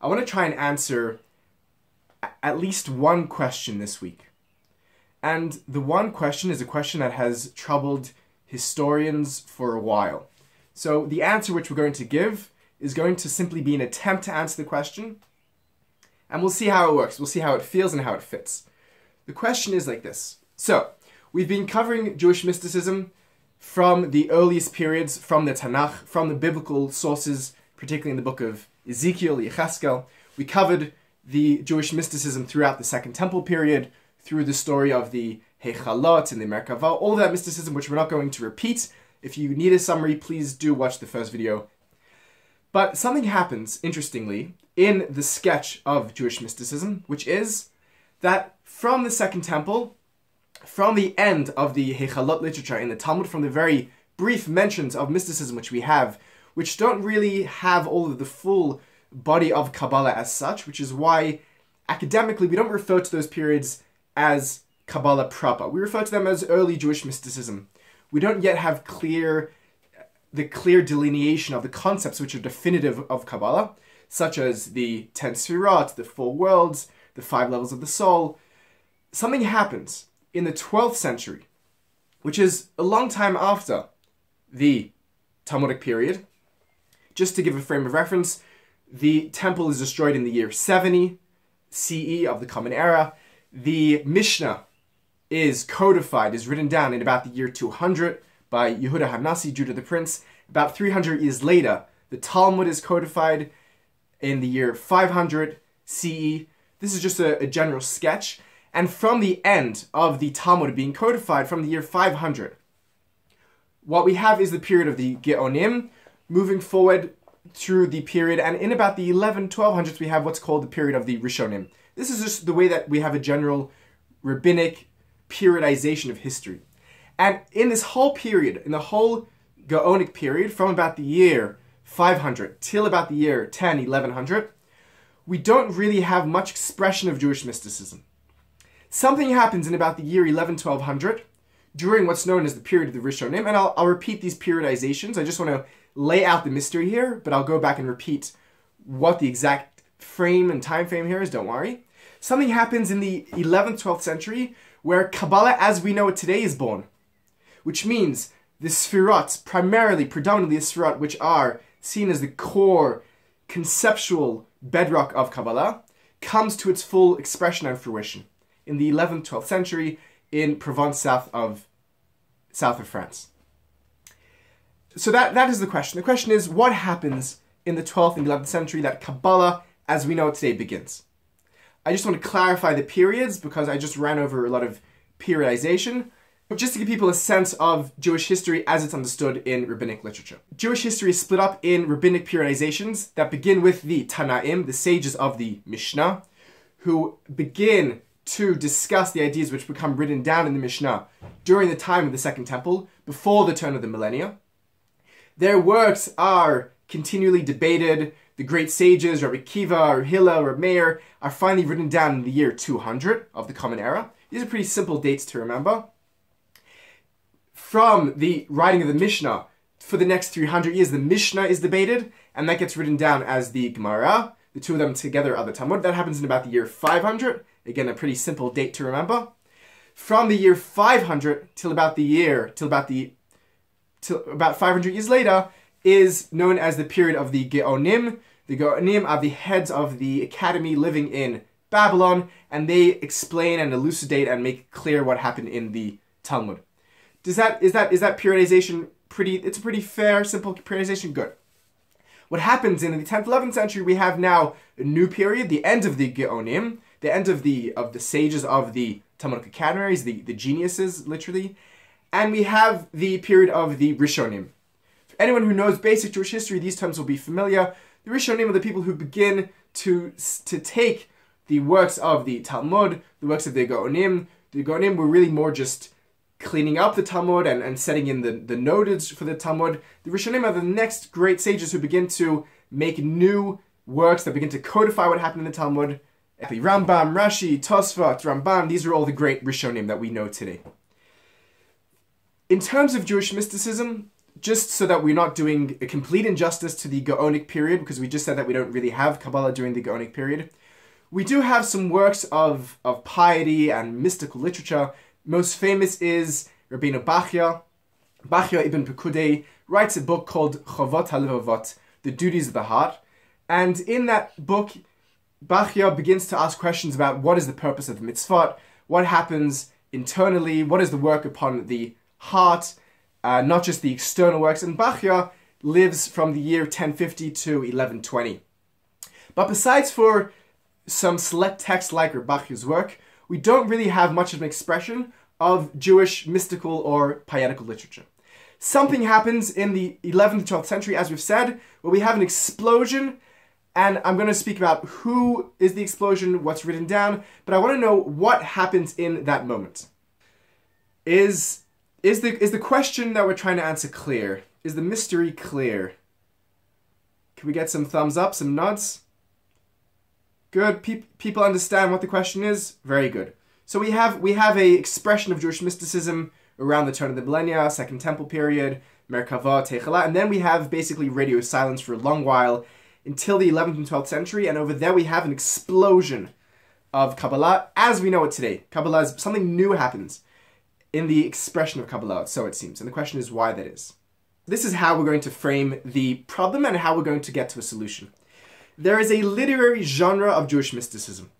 I want to try and answer at least one question this week. And the one question is a question that has troubled historians for a while. So the answer which we're going to give is going to simply be an attempt to answer the question. And we'll see how it works. We'll see how it feels and how it fits. The question is like this. So, we've been covering Jewish mysticism from the earliest periods, from the Tanakh, from the biblical sources, particularly in the book of Ezekiel, Yecheskel. We covered the Jewish mysticism throughout the Second Temple period, through the story of the Hechalot and the Merkava, all that mysticism which we're not going to repeat. If you need a summary, please do watch the first video. But something happens, interestingly, in the sketch of Jewish mysticism, which is that from the Second Temple, from the end of the Hechalot literature in the Talmud, from the very brief mentions of mysticism which we have, which don't really have all of the full body of Kabbalah as such, which is why academically we don't refer to those periods as Kabbalah proper. We refer to them as early Jewish mysticism. We don't yet have clear the clear delineation of the concepts which are definitive of Kabbalah, such as the ten sefirot, the four worlds, the five levels of the soul. Something happens in the 12th century, which is a long time after the Talmudic period. Just to give a frame of reference, the temple is destroyed in the year 70 CE of the Common Era. The Mishnah is codified, is written down in about the year 200 by Yehuda Hanasi, Judah the Prince. About 300 years later, the Talmud is codified in the year 500 CE. This is just a, a general sketch. And from the end of the Talmud being codified from the year 500, what we have is the period of the Geonim, moving forward through the period, and in about the 11, 1200s, we have what's called the period of the Rishonim. This is just the way that we have a general rabbinic periodization of history. And in this whole period, in the whole Gaonic period, from about the year 500 till about the year 10, 1100, we don't really have much expression of Jewish mysticism. Something happens in about the year 11, 1200, during what's known as the period of the Rishonim, and I'll, I'll repeat these periodizations. I just want to lay out the mystery here, but I'll go back and repeat what the exact frame and time frame here is, don't worry. Something happens in the 11th, 12th century where Kabbalah as we know it today is born, which means the Sfirot, primarily, predominantly the Sfirot, which are seen as the core conceptual bedrock of Kabbalah, comes to its full expression and fruition in the 11th, 12th century in Provence, south of, south of France. So that, that is the question. The question is, what happens in the 12th and 11th century that Kabbalah, as we know it today, begins? I just want to clarify the periods because I just ran over a lot of periodization, but just to give people a sense of Jewish history as it's understood in rabbinic literature. Jewish history is split up in rabbinic periodizations that begin with the Tanaim, the sages of the Mishnah, who begin to discuss the ideas which become written down in the Mishnah during the time of the Second Temple, before the turn of the millennia. Their works are continually debated. The great sages, Rabbi Kiva, or Hillel, or Meir, are finally written down in the year 200 of the Common Era. These are pretty simple dates to remember. From the writing of the Mishnah, for the next 300 years, the Mishnah is debated, and that gets written down as the Gemara. The two of them together are the Talmud. That happens in about the year 500. Again, a pretty simple date to remember. From the year 500 till about the year, till about the, till about 500 years later, is known as the period of the Geonim. The Geonim are the heads of the academy living in Babylon, and they explain and elucidate and make clear what happened in the Talmud. Does that is that is that periodization pretty? It's a pretty fair, simple periodization. Good. What happens in the 10th, 11th century? We have now a new period, the end of the Geonim, the end of the of the sages of the Talmudic academies, the the geniuses, literally, and we have the period of the Rishonim. For anyone who knows basic Jewish history, these terms will be familiar. The Rishonim are the people who begin to to take the works of the Talmud, the works of the Gaonim. The Gaonim were really more just cleaning up the Talmud and, and setting in the, the notage for the Talmud. The Rishonim are the next great sages who begin to make new works that begin to codify what happened in the Talmud. Rambam, Rashi, Tosfot, Ramban, these are all the great Rishonim that we know today. In terms of Jewish mysticism, just so that we're not doing a complete injustice to the Gaonic period, because we just said that we don't really have Kabbalah during the Gaonic period, we do have some works of, of piety and mystical literature. Most famous is Rabbeinu Bachya. Bachya ibn Pekudei writes a book called Chovot HaLevavot, The Duties of the Heart. And in that book, Bachya begins to ask questions about what is the purpose of the mitzvot, what happens internally, what is the work upon the heart, uh, not just the external works. And Bachya lives from the year 1050 to 1120. But besides for some select texts like Bachya's work, we don't really have much of an expression of Jewish mystical or poetical literature. Something happens in the 11th 12th century, as we've said, where we have an explosion, and I'm going to speak about who is the explosion, what's written down, but I want to know what happens in that moment. Is is the is the question that we're trying to answer clear? Is the mystery clear? Can we get some thumbs up, some nods? Good. Pe- people understand what the question is. Very good. So we have we have a expression of Jewish mysticism around the turn of the millennia, Second Temple period, Merkava, Techela, and then we have basically radio silence for a long while until the 11th and 12th century, and over there we have an explosion of Kabbalah as we know it today. Kabbalah is something new happens in the expression of Kabbalah, so it seems, and the question is why that is. This is how we're going to frame the problem and how we're going to get to a solution there is a literary genre of Jewish mysticism.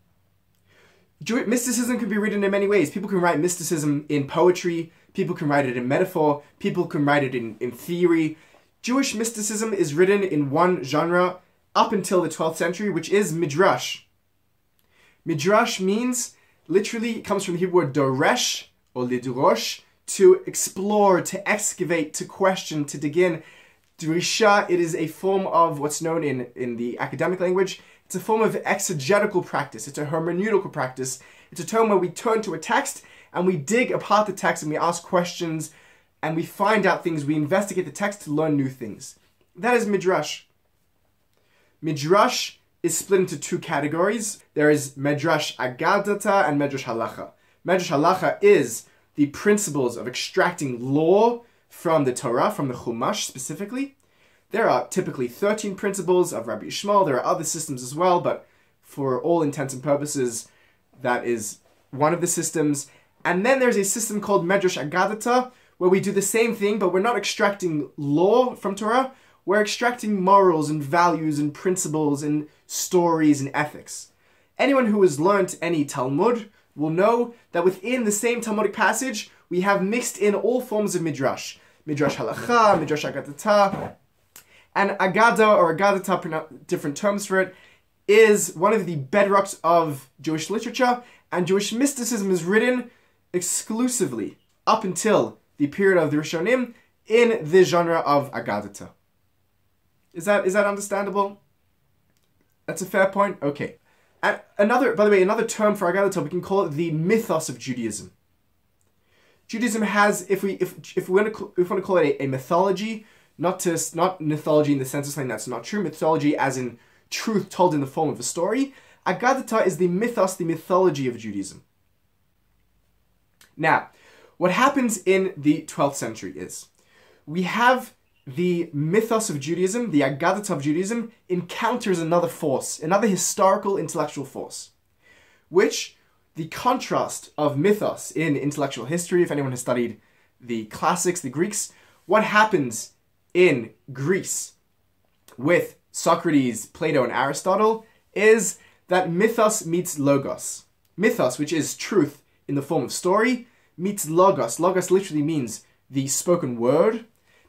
Jew- mysticism can be written in many ways. People can write mysticism in poetry, people can write it in metaphor, people can write it in, in theory. Jewish mysticism is written in one genre up until the 12th century, which is midrash. Midrash means, literally, it comes from the Hebrew word doresh or lidrosh, to explore, to excavate, to question, to dig in. Drisha, it is a form of what's known in, in the academic language, it's a form of exegetical practice. It's a hermeneutical practice. It's a term where we turn to a text and we dig apart the text and we ask questions and we find out things. We investigate the text to learn new things. That is Midrash. Midrash is split into two categories. There is Midrash Agadata and Midrash Halacha. Midrash Halacha is the principles of extracting law from the Torah, from the Chumash specifically. There are typically 13 principles of Rabbi Yishmael. There are other systems as well, but for all intents and purposes, that is one of the systems. And then there's a system called Medrash Agadata, where we do the same thing, but we're not extracting law from Torah. We're extracting morals and values and principles and stories and ethics. Anyone who has learnt any Talmud will know that within the same Talmudic passage, we have mixed in all forms of midrash. Midrash halacha, midrash agadata, and agada or agadata, different terms for it, is one of the bedrocks of Jewish literature, and Jewish mysticism is written exclusively up until the period of the Rishonim in the genre of agadata. Is that is that understandable? That's a fair point. Okay. And another, by the way, another term for agadata, we can call it the mythos of Judaism. Judaism has, if we if if we want to if we want to call it a, a mythology, not to not mythology in the sense of something that's not true, mythology as in truth told in the form of a story. Agadata is the mythos, the mythology of Judaism. Now, what happens in the 12th century is we have the mythos of Judaism, the Agadata of Judaism, encounters another force, another historical intellectual force, which the contrast of mythos in intellectual history, if anyone has studied the classics, the Greeks, what happens in Greece with Socrates, Plato, and Aristotle is that mythos meets logos. Mythos, which is truth in the form of story, meets logos. Logos literally means the spoken word,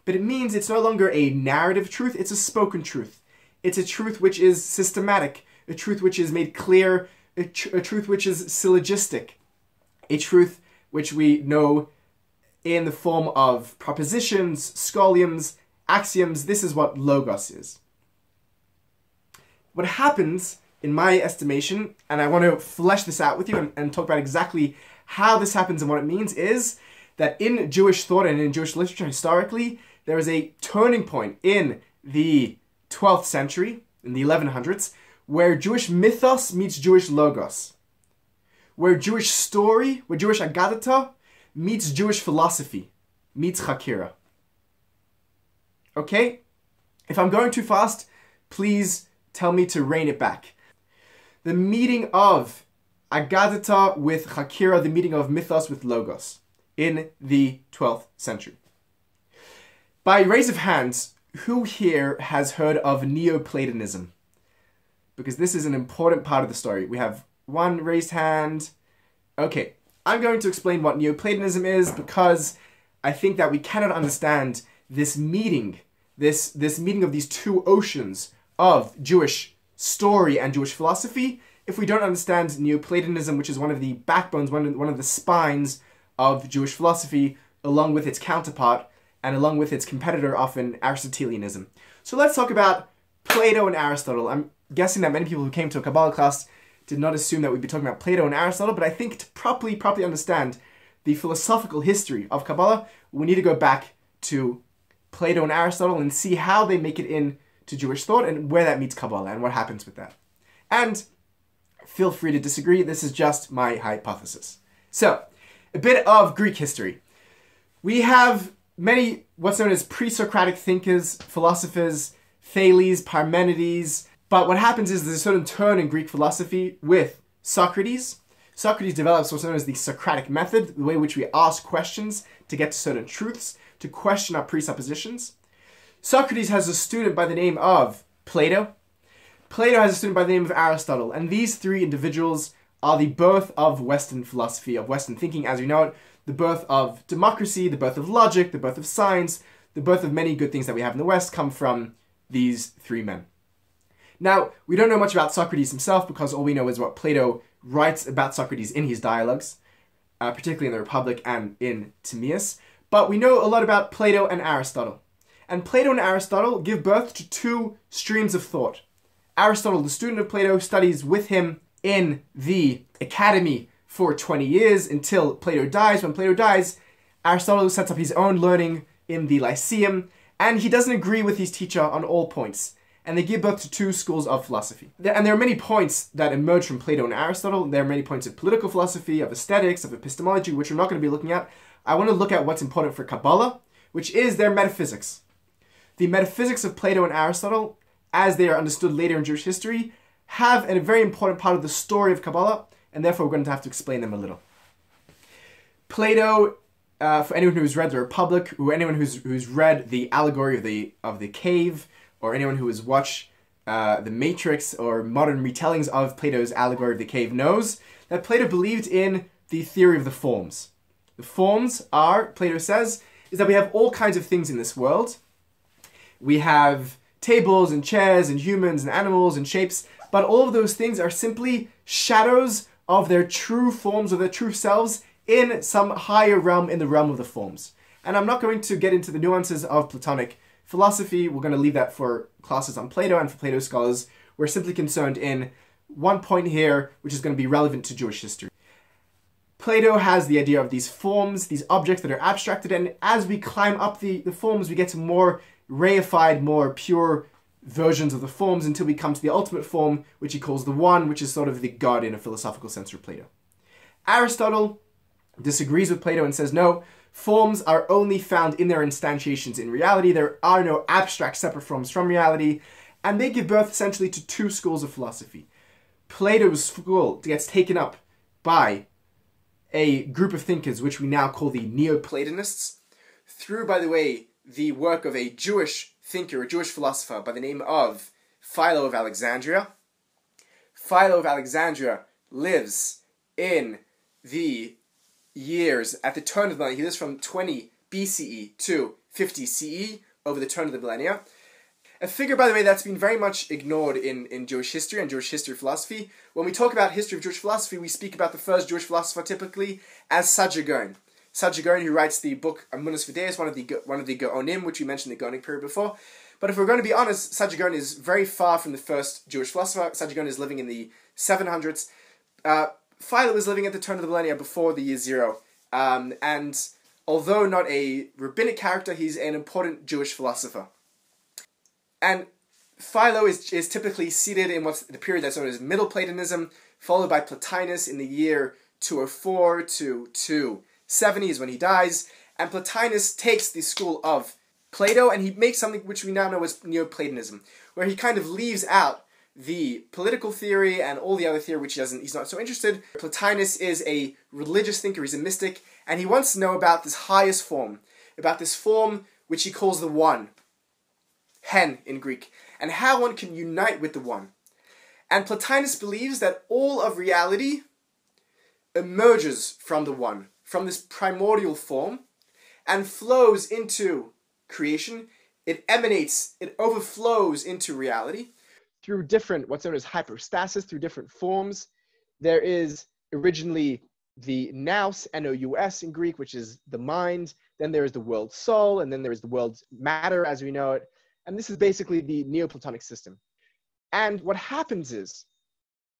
but it means it's no longer a narrative truth, it's a spoken truth. It's a truth which is systematic, a truth which is made clear a, tr- a truth which is syllogistic, a truth which we know in the form of propositions, scholiums, axioms. This is what logos is. What happens, in my estimation, and I want to flesh this out with you and, and talk about exactly how this happens and what it means, is that in Jewish thought and in Jewish literature historically, there is a turning point in the 12th century, in the 1100s, where Jewish mythos meets Jewish logos, where Jewish story, where Jewish agadata meets Jewish philosophy, meets chakira. Okay? If I'm going too fast, please tell me to rein it back. The meeting of Agadata with Chakira, the meeting of mythos with logos in the 12th century. By raise of hands, who here has heard of Neoplatonism? Because this is an important part of the story. We have one raised hand. Okay, I'm going to explain what Neoplatonism is because I think that we cannot understand this meeting, this, this meeting of these two oceans of Jewish story and Jewish philosophy if we don't understand Neoplatonism, which is one of the backbones, one of, one of the spines of Jewish philosophy, along with its counterpart, and along with its competitor, often Aristotelianism. So let's talk about Plato and Aristotle. I'm guessing that many people who came to a Kabbalah class did not assume that we'd be talking about Plato and Aristotle, but I think to properly, properly understand the philosophical history of Kabbalah, we need to go back to Plato and Aristotle and see how they make it in to Jewish thought and where that meets Kabbalah and what happens with that. And feel free to disagree, this is just my hypothesis. So, a bit of Greek history. We have many what's known as pre-Socratic thinkers, philosophers, Thales, Parmenides, but what happens is there's a certain turn in Greek philosophy with Socrates. Socrates develops what's known as the Socratic method, the way in which we ask questions to get to certain truths, to question our presuppositions. Socrates has a student by the name of Plato. Plato has a student by the name of Aristotle, and these three individuals are the birth of Western philosophy, of Western thinking as we know it, the birth of democracy, the birth of logic, the birth of science, the birth of many good things that we have in the West come from these three men. Now, we don't know much about Socrates himself because all we know is what Plato writes about Socrates in his dialogues, uh, particularly in the Republic and in Timaeus, but we know a lot about Plato and Aristotle. And Plato and Aristotle give birth to two streams of thought. Aristotle, the student of Plato, studies with him in the academy for 20 years until Plato dies. When Plato dies, Aristotle sets up his own learning in the Lyceum, and he doesn't agree with his teacher on all points. And they give birth to two schools of philosophy. And there are many points that emerge from Plato and Aristotle. There are many points of political philosophy, of aesthetics, of epistemology, which we're not going to be looking at. I want to look at what's important for Kabbalah, which is their metaphysics. The metaphysics of Plato and Aristotle, as they are understood later in Jewish history, have a very important part of the story of Kabbalah, and therefore we're going to have to explain them a little. Plato, uh, for anyone who's read the Republic, or anyone who's who's read the allegory of the of the cave, or anyone who has watched uh, the Matrix or modern retellings of Plato's allegory of the cave, knows that Plato believed in the theory of the forms. The forms are, Plato says, is that we have all kinds of things in this world. We have tables and chairs and humans and animals and shapes, but all of those things are simply shadows of their true forms or their true selves in some higher realm in the realm of the forms. And I'm not going to get into the nuances of Platonic philosophy. We're going to leave that for classes on Plato and for Plato scholars. We're simply concerned in one point here, which is going to be relevant to Jewish history. Plato has the idea of these forms, these objects that are abstracted, and as we climb up the, the forms, we get to more reified, more pure versions of the forms until we come to the ultimate form, which he calls the One, which is sort of the God in a philosophical sense for Plato. Aristotle disagrees with Plato and says, no, forms are only found in their instantiations in reality. There are no abstract separate forms from reality. And they give birth essentially to two schools of philosophy. Plato's school gets taken up by a group of thinkers, which we now call the Neoplatonists, through, by the way, the work of a Jewish thinker, a Jewish philosopher by the name of Philo of Alexandria. Philo of Alexandria lives in the years at the turn of the millennium. He lives from 20 BCE to 50 CE over the turn of the millennia. A figure, by the way, that's been very much ignored in, in Jewish history and Jewish history philosophy. When we talk about history of Jewish philosophy, we speak about the first Jewish philosopher typically as Saadia Gaon. Who writes the book Amunas V'Deis, one of the one of the Gaonim, which we mentioned the Gaonic period before. But if we're going to be honest, Saadia is very far from the first Jewish philosopher. Saadia is living in the 700s. Uh, Philo was living at the turn of the millennia before the year zero. Um, and although not a rabbinic character, he's an important Jewish philosopher. And Philo is, is typically seated in what's the period that's known as Middle Platonism, followed by Plotinus in the year 204 to 270 is when he dies. And Plotinus takes the school of Plato, and he makes something which we now know as Neoplatonism, where he kind of leaves out the political theory and all the other theory which he doesn't he's not so interested. Plotinus is a religious thinker, he's a mystic, and he wants to know about this highest form, about this form which he calls the one, hen in Greek, and how one can unite with the one. And Plotinus believes that all of reality emerges from the one, from this primordial form, and flows into creation. It emanates, it overflows into reality through different, what's known as hypostasis, through different forms. There is originally the nous, N-O-U-S in Greek, which is the mind. Then there is the world soul, and then there is the world matter as we know it. And this is basically the Neoplatonic system. And what happens is,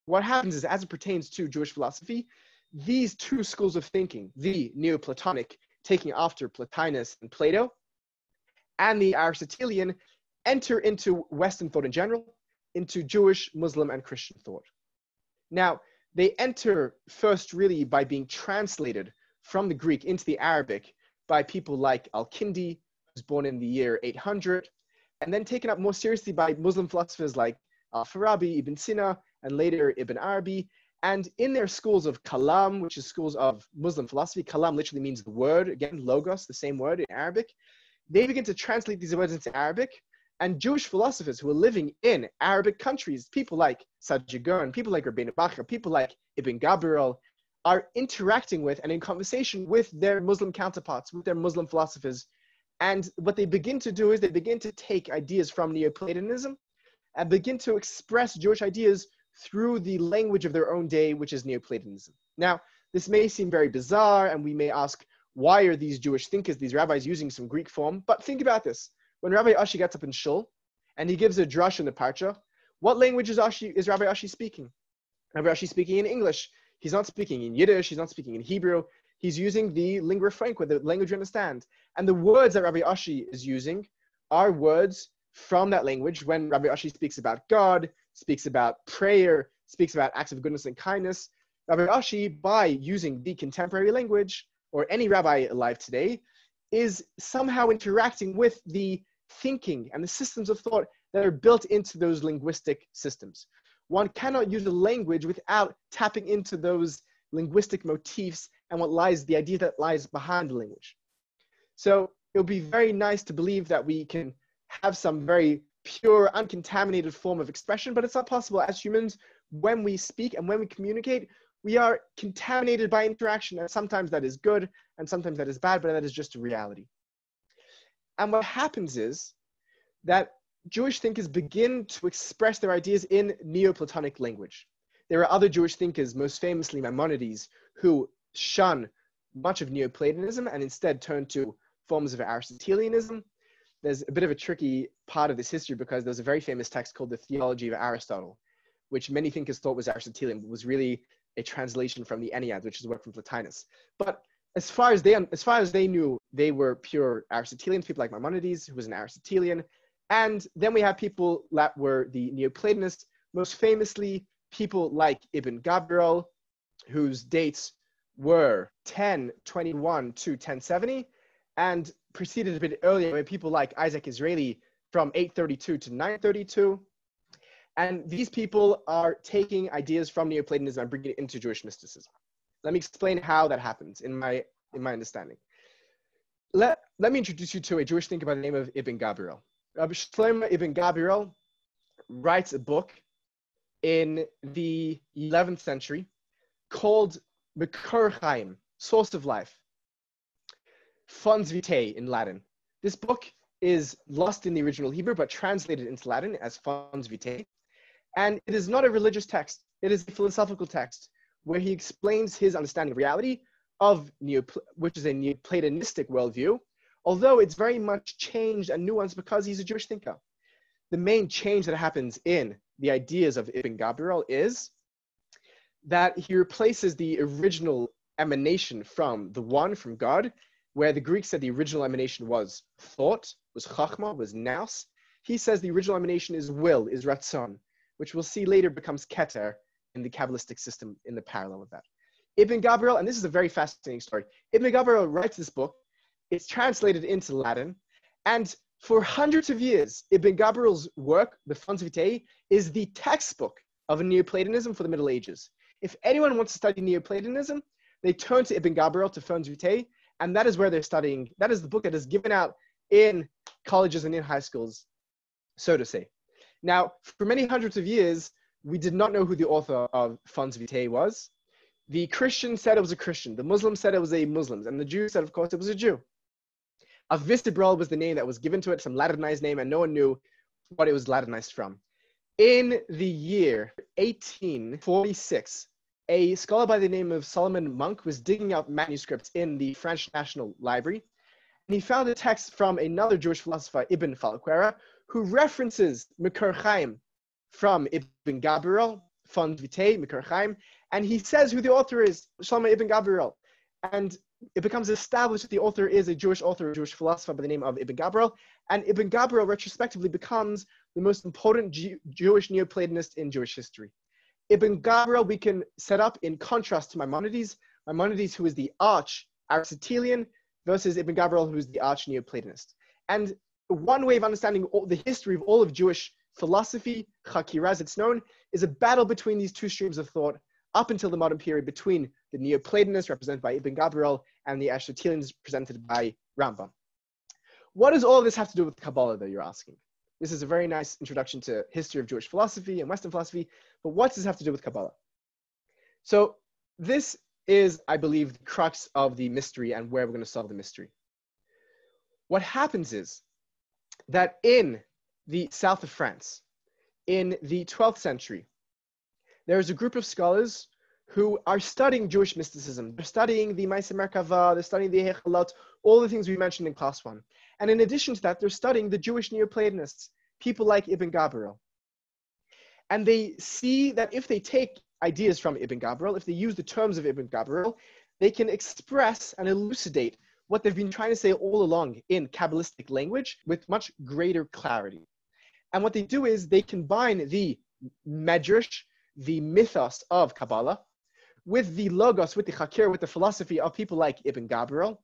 what happens is, as it pertains to Jewish philosophy, these two schools of thinking, the Neoplatonic, taking after Plotinus and Plato, and the Aristotelian, enter into Western thought in general, into Jewish, Muslim, and Christian thought. Now, they enter first really by being translated from the Greek into the Arabic by people like Al-Kindi, who was born in the year 800, and then taken up more seriously by Muslim philosophers like Al-Farabi, Ibn Sina, and later Ibn Arabi. And in their schools of Kalam, which is schools of Muslim philosophy, Kalam literally means the word, again, logos, the same word in Arabic. They begin to translate these words into Arabic and Jewish philosophers who are living in Arabic countries, people like Saadia people like Rabbeinu Bachya, people like Ibn Gabirol, are interacting with and in conversation with their Muslim counterparts, with their Muslim philosophers. And what they begin to do is they begin to take ideas from Neoplatonism and begin to express Jewish ideas through the language of their own day, which is Neoplatonism. Now, this may seem very bizarre, and we may ask, why are these Jewish thinkers, these rabbis, using some Greek form? But think about this when Rabbi Ashi gets up in Shul and he gives a drush in the Parsha, what language is, Ashi, is Rabbi Ashi speaking? Rabbi Ashi speaking in English. He's not speaking in Yiddish. He's not speaking in Hebrew. He's using the lingua franca, the language you understand. And the words that Rabbi Ashi is using are words from that language when Rabbi Ashi speaks about God, speaks about prayer, speaks about acts of goodness and kindness. Rabbi Ashi, by using the contemporary language, or any rabbi alive today, is somehow interacting with the thinking and the systems of thought that are built into those linguistic systems. One cannot use a language without tapping into those linguistic motifs and what lies, the idea that lies behind the language. So it would be very nice to believe that we can have some very pure, uncontaminated form of expression, but it's not possible as humans. When we speak and when we communicate, we are contaminated by interaction, and sometimes that is good, and sometimes that is bad, but that is just a reality. And what happens is that Jewish thinkers begin to express their ideas in Neoplatonic language. There are other Jewish thinkers, most famously Maimonides, who shun much of Neoplatonism and instead turn to forms of Aristotelianism. There's a bit of a tricky part of this history because there's a very famous text called the Theology of Aristotle, which many thinkers thought was Aristotelian, but was really a translation from the Ennead, which is a work from Plotinus. But as far as they as far as they knew, they were pure Aristotelians. People like Maimonides, who was an Aristotelian, and then we have people that were the Neoplatonists. Most famously, people like Ibn Gabirol, whose dates were 1021 to 1070, and preceded a bit earlier by people like Isaac Israeli from 832 to 932. And these people are taking ideas from Neoplatonism and bringing it into Jewish mysticism. Let me explain how that happens in my in my understanding. Let, let me introduce you to a Jewish thinker by the name of Ibn Gabirol. Rabbi Shlomo Ibn Gabirol writes a book in the 11th century called Mekor Chaim, Source of Life, Fons Vitae in Latin. This book is lost in the original Hebrew but translated into Latin as Fons Vitae. And it is not a religious text, it is a philosophical text where he explains his understanding of reality of which is a Neoplatonistic worldview, although it's very much changed and nuanced because he's a Jewish thinker. The main change that happens in the ideas of Ibn Gabirol is that he replaces the original emanation from the one, from God, where the Greeks said the original emanation was thought, was chachma, was nous. He says the original emanation is will, is ratzon, which we'll see later becomes keter, in the Kabbalistic system in the parallel of that. Ibn Gabirol, and this is a very fascinating story. Ibn Gabirol writes this book. It's translated into Latin, And for hundreds of years, Ibn Gabirol's work, the Fons Vitae, is the textbook of Neoplatonism for the Middle Ages. If anyone wants to study Neoplatonism, they turn to Ibn Gabirol, to Fons Vitae, and that is where they're studying. That is the book that is given out in colleges and in high schools, so to say. Now, for many hundreds of years, we did not know who the author of Fons Vitae was. The Christian said it was a Christian. The Muslim said it was a Muslim. And the Jew said, of course, it was a Jew. Avicebron was the name that was given to it, some Latinized name, and no one knew what it was Latinized from. In the year 1846, a scholar by the name of Solomon Munk was digging up manuscripts in the French National Library, and he found a text from another Jewish philosopher, Ibn Falaquera, who references Mekor Chaim from Ibn Gabirol, Fons Vitae, Mekor Chaim, and he says who the author is, Shlomo Ibn Gabirol. And it becomes established that the author is a Jewish author, a Jewish philosopher by the name of Ibn Gabirol. And Ibn Gabirol retrospectively becomes the most important Jew- Jewish Neoplatonist in Jewish history. Ibn Gabirol we can set up in contrast to Maimonides, Maimonides who is the arch Aristotelian versus Ibn Gabirol who is the arch Neoplatonist. And one way of understanding all, the history of all of Jewish philosophy, Chakira as it's known, is a battle between these two streams of thought up until the modern period between the Neoplatonists represented by Ibn Gabirol and the Aristotelians presented by Rambam. What does all this have to do with Kabbalah, though, you're asking? This is a very nice introduction to history of Jewish philosophy and Western philosophy, but what does this have to do with Kabbalah? So this is, I believe, the crux of the mystery and where we're going to solve the mystery. What happens is that in the south of France, in the 12th century, there is a group of scholars who are studying Jewish mysticism. They're studying the Maaseh Merkava, they're studying the Hechalot, all the things we mentioned in class one. And in addition to that, they're studying the Jewish Neoplatonists, people like Ibn Gabirol. And they see that if they take ideas from Ibn Gabirol, if they use the terms of Ibn Gabirol, they can express and elucidate what they've been trying to say all along in Kabbalistic language with much greater clarity. And what they do is they combine the Medrash, the mythos of Kabbalah with the logos, with the chakir, with the philosophy of people like Ibn Gabirol.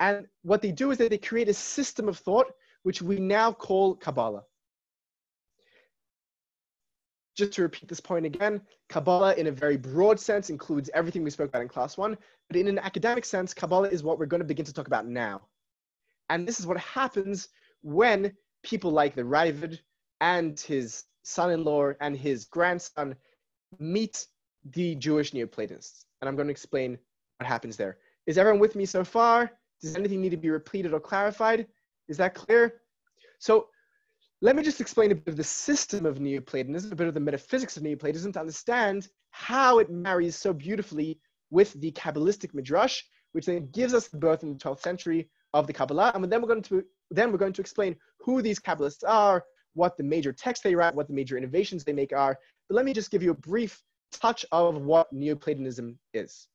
And what they do is that they create a system of thought which we now call Kabbalah. Just to repeat this point again, Kabbalah in a very broad sense includes everything we spoke about in class one, but in an academic sense, Kabbalah is what we're going to begin to talk about now. And this is what happens when people like the Raavad and his son-in-law and his grandson meet the Jewish Neoplatonists. And I'm going to explain what happens there. Is everyone with me so far? Does anything need to be repeated or clarified? Is that clear? So let me just explain a bit of the system of Neoplatonism, a bit of the metaphysics of Neoplatonism to understand how it marries so beautifully with the Kabbalistic Midrash, which then gives us the birth in the 12th century of the Kabbalah. And then we're going to then we're going to explain who these Kabbalists are, what the major texts they write, what the major innovations they make are. But let me just give you a brief touch of what Neoplatonism is.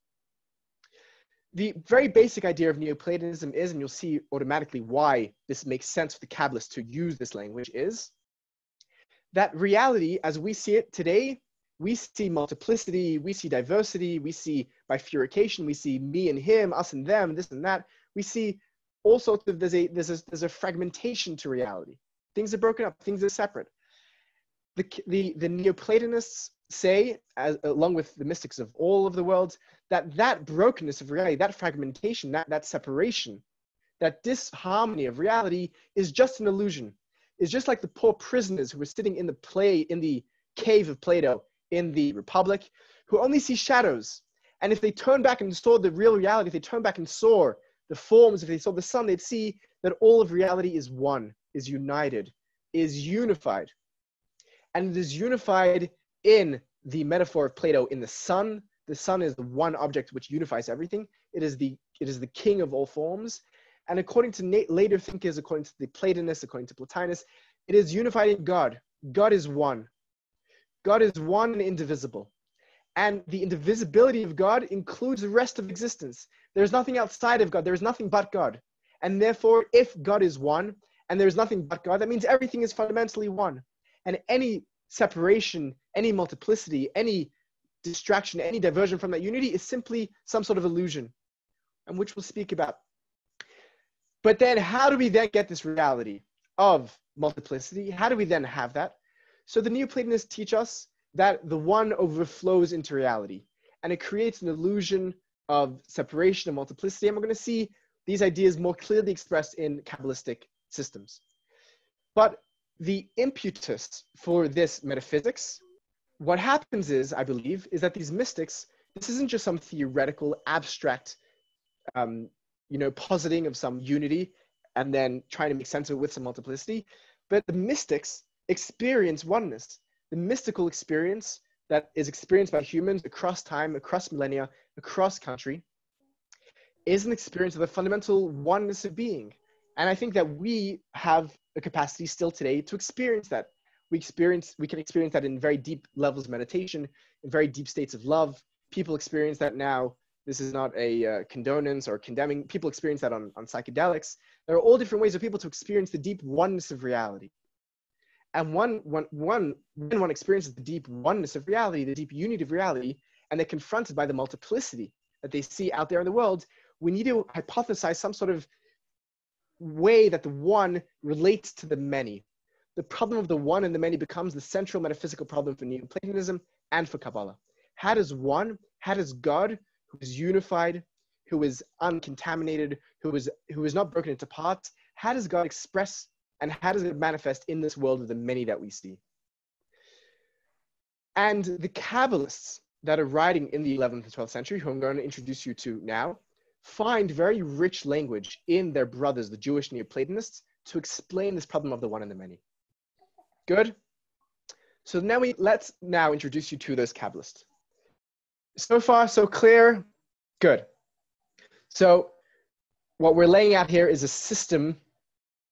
The very basic idea of Neoplatonism is, and you'll see automatically why this makes sense for the Kabbalists to use this language, is that reality as we see it today, we see multiplicity, we see diversity, we see bifurcation, we see me and him, us and them, this and that. We see all sorts of, there's a, there's a, there's a fragmentation to reality. Things are broken up, things are separate. The, the, the Neoplatonists say, as, along with the mystics of all of the world, that that brokenness of reality, that fragmentation, that, that separation, that disharmony of reality is just an illusion. Is just like the poor prisoners who were sitting in the play in the cave of Plato in the Republic, who only see shadows. And if they turn back and saw the real reality, if they turn back and saw the forms, if they saw the sun, they'd see that all of reality is one, is united, is unified. And it is unified in the metaphor of Plato in the sun. The sun is the one object which unifies everything. It is the it is the king of all forms. And according to later thinkers, according to the Platonists, according to Plotinus, it is unified in God. God is one. God is one and indivisible. And the indivisibility of God includes the rest of existence. There's nothing outside of God. There is nothing but God. And therefore, if God is one and there's nothing but God, that means everything is fundamentally one. And any separation, any multiplicity, any distraction, any diversion from that unity is simply some sort of illusion, and which we'll speak about. But then, how do we then get this reality of multiplicity? How do we then have that? So the Neoplatonists teach us that the one overflows into reality, and it creates an illusion of separation and multiplicity. And we're going to see these ideas more clearly expressed in Kabbalistic systems. But the impetus for this metaphysics, what happens is, I believe, is that these mystics, this isn't just some theoretical, abstract, um, you know, positing of some unity and then trying to make sense of it with some multiplicity, but the mystics experience oneness. The mystical experience that is experienced by humans across time, across millennia, across country, is an experience of the fundamental oneness of being. And I think that we have a capacity still today to experience that. We experience, we can experience that in very deep levels of meditation, in very deep states of love. People experience that now. This is not a uh, condonance or condemning. People experience that on, on psychedelics. There are all different ways of people to experience the deep oneness of reality. And one, one, one, when one experiences the deep oneness of reality, the deep unity of reality, and they're confronted by the multiplicity that they see out there in the world, we need to hypothesize some sort of way that the one relates to the many. The problem of the one and the many becomes the central metaphysical problem for Neoplatonism and for Kabbalah. How does one, how does God, who is unified, who is uncontaminated, who is who is not broken into parts, how does God express and how does it manifest in this world of the many that we see? And the Kabbalists that are writing in the 11th and 12th century, who I'm going to introduce you to now, find very rich language in their brothers, the Jewish Neoplatonists, to explain this problem of the one and the many. Good? So now we let's now introduce you to those Kabbalists. So far, so clear? Good. So what we're laying out here is a system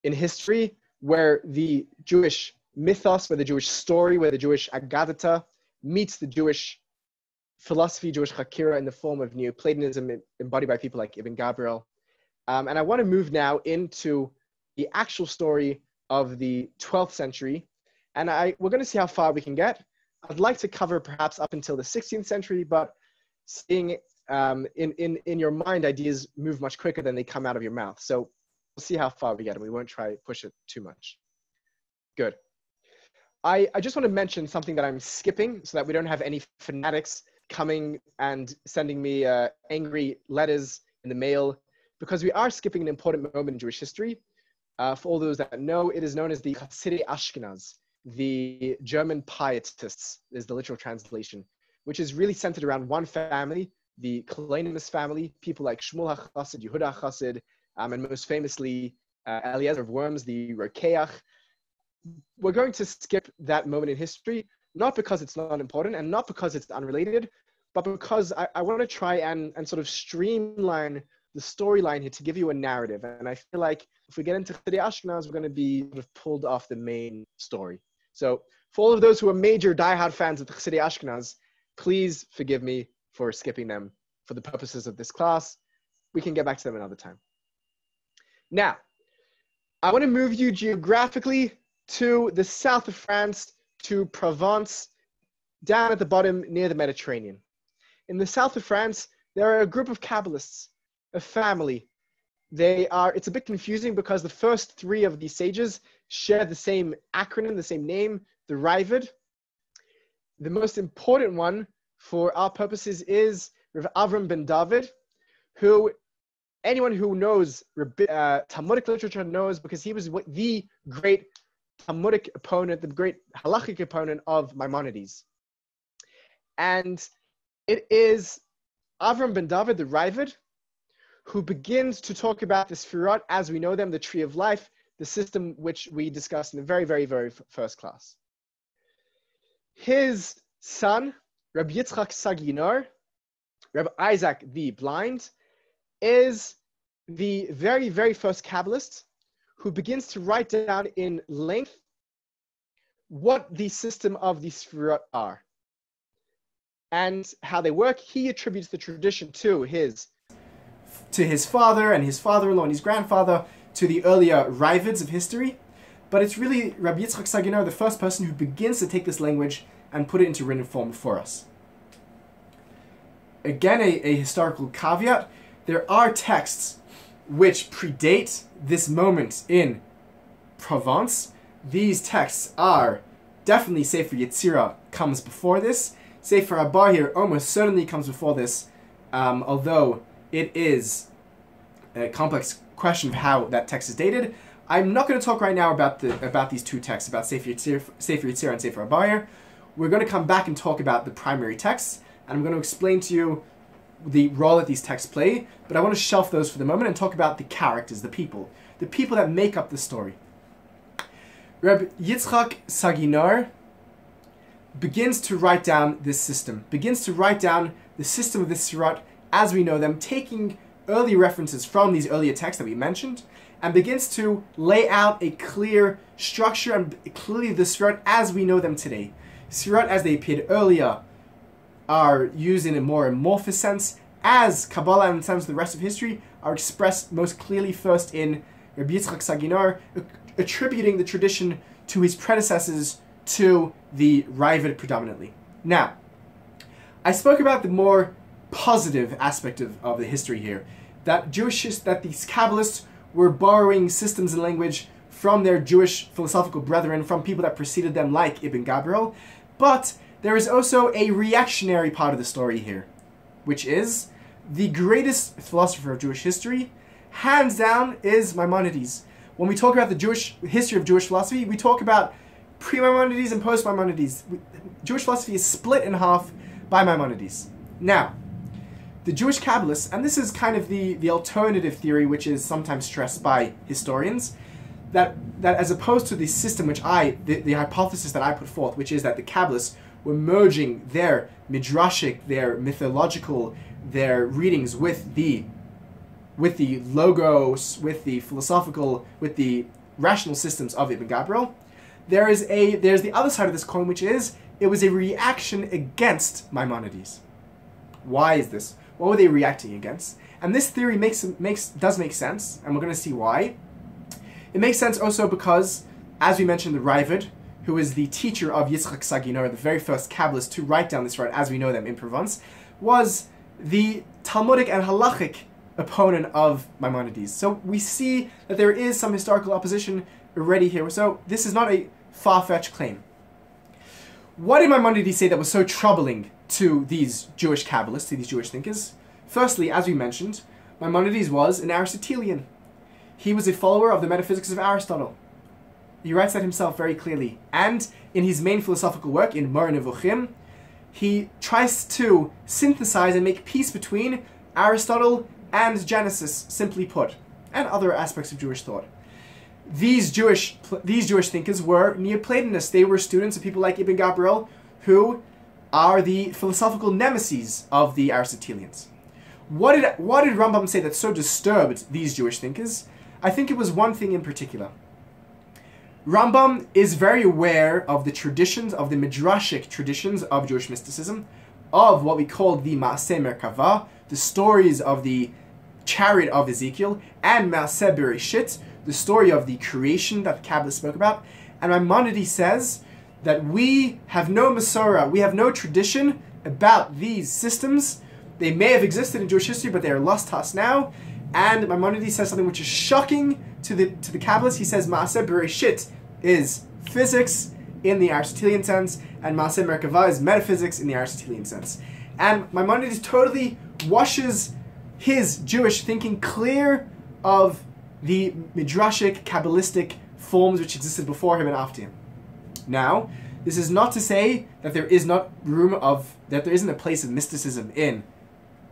in history where the Jewish mythos, where the Jewish story, where the Jewish Agadata meets the Jewish philosophy, Jewish Hakira in the form of Neoplatonism embodied by people like Ibn Gabirol. Um, and I want to move now into the actual story of the 12th century. And I, we're going to see how far we can get. I'd like to cover perhaps up until the 16th century, but seeing um, in, in, in your mind, ideas move much quicker than they come out of your mouth. So we'll see how far we get and we won't try to push it too much. Good. I, I just want to mention something that I'm skipping so that we don't have any fanatics coming and sending me uh, angry letters in the mail because we are skipping an important moment in Jewish history. Uh, for all those that know, it is known as the Hasidei Ashkenaz, the German pietists is the literal translation, which is really centered around one family, the Kalonymus family, people like Shmuel HaChassid, Yehuda HaChassid, um, and most famously uh, Eliezer of Worms, the Rokeach. We're going to skip that moment in history not because it's not important and not because it's unrelated, but because I, I want to try and, and sort of streamline the storyline here to give you a narrative. And I feel like if we get into the Ashkenaz, we're going to be sort of pulled off the main story. So for all of those who are major diehard fans of the Chassidei Ashkenaz, please forgive me for skipping them for the purposes of this class. We can get back to them another time. Now, I want to move you geographically to the south of France to Provence, down at the bottom near the Mediterranean. In the south of France, there are a group of Kabbalists, a family. They are, it's a bit confusing because the first three of these sages share the same acronym, the same name, the Raavad. The most important one for our purposes is Rav Avram ben David, who anyone who knows uh, Talmudic literature knows because he was the great Talmudic opponent, the great halachic opponent of Maimonides. And it is Avram ben David, the Raavad, who begins to talk about the Sfirot as we know them, the tree of life, the system which we discussed in the very, very, very first class. His son, Rabbi Yitzchak Sagi Nahor, Rabbi Isaac the Blind, is the very, very first Kabbalist who begins to write down in length what the system of the Sfirot are and how they work. He attributes the tradition to his to his father and his father-in-law and his grandfather to the earlier Raavads of history. But it's really Rabbi Yitzchak Sagi Nahor, the first person who begins to take this language and put it into written form for us. Again, a, a historical caveat. There are texts which predate this moment in Provence. These texts are definitely Sefer Yetzirah comes before this. Sefer HaBahir almost certainly comes before this, um, although it is a complex question of how that text is dated. I'm not going to talk right now about the about these two texts, about Sefer Yetzirah, Sefer Yetzirah and Sefer HaBahir. We're going to come back and talk about the primary texts, and I'm going to explain to you the role that these texts play, but I want to shelf those for the moment and talk about the characters, the people, the people that make up the story. Reb Yitzchak Sagi Nahor begins to write down this system, begins to write down the system of this Sfirot as we know them, taking early references from these earlier texts that we mentioned, and begins to lay out a clear structure and clearly the Sfirot as we know them today. Sirat as they appeared earlier are used in a more amorphous sense, as Kabbalah and the rest of history are expressed most clearly first in Rabbi Yitzchak Sagi Nahor, attributing the tradition to his predecessors to the Raavad predominantly. Now, I spoke about the more positive aspect of, of the history here, that Jewish that these Kabbalists were borrowing systems and language from their Jewish philosophical brethren, from people that preceded them, like Ibn Gabirol, but there is also a reactionary part of the story here, which is the greatest philosopher of Jewish history, hands down, is Maimonides. When we talk about the Jewish history of Jewish philosophy, we talk about pre-Maimonides and post-Maimonides. Jewish philosophy is split in half by Maimonides. Now, the Jewish Kabbalists, and this is kind of the, the alternative theory which is sometimes stressed by historians, that, that as opposed to the system which I, the, the hypothesis that I put forth, which is that the Kabbalists were merging their midrashic, their mythological, their readings with the with the logos, with the philosophical, with the rational systems of Ibn Gabirol. There is a there's the other side of this coin, which is it was a reaction against Maimonides. Why is this? What were they reacting against? And this theory makes makes does make sense, and we're going to see why. It makes sense also because, as we mentioned, the Raavad, who is the teacher of Yitzchak Sagi Nahor, the very first Kabbalist to write down this right as we know them in Provence, was the Talmudic and halachic opponent of Maimonides. So we see that there is some historical opposition already here. So this is not a far-fetched claim. What did Maimonides say that was so troubling to these Jewish Kabbalists, to these Jewish thinkers? Firstly, as we mentioned, Maimonides was an Aristotelian. He was a follower of the metaphysics of Aristotle. He writes that himself very clearly. And in his main philosophical work, in Moreh Nevuchim, he tries to synthesize and make peace between Aristotle and Genesis, simply put, and other aspects of Jewish thought. These Jewish these Jewish thinkers were Neoplatonists. They were students of people like Ibn Gabirol, who are the philosophical nemesis of the Aristotelians. What did what did Rambam say that so disturbed these Jewish thinkers? I think it was one thing in particular. Rambam is very aware of the traditions, of the midrashic traditions of Jewish mysticism, of what we call the Maaseh Merkava, the stories of the chariot of Ezekiel, and Maaseh Bereshit, the story of the creation that the Kabbalah spoke about. And Maimonides says that we have no Masorah, we have no tradition about these systems. They may have existed in Jewish history, but they are lost to us now. And Maimonides says something which is shocking to the to the Kabbalists. He says Maaseh Bereshit is physics in the Aristotelian sense, and Maaseh Merkava is metaphysics in the Aristotelian sense. And Maimonides totally washes his Jewish thinking clear of the midrashic, kabbalistic forms which existed before him and after him. Now, this is not to say that there is not room of that there isn't a place of mysticism in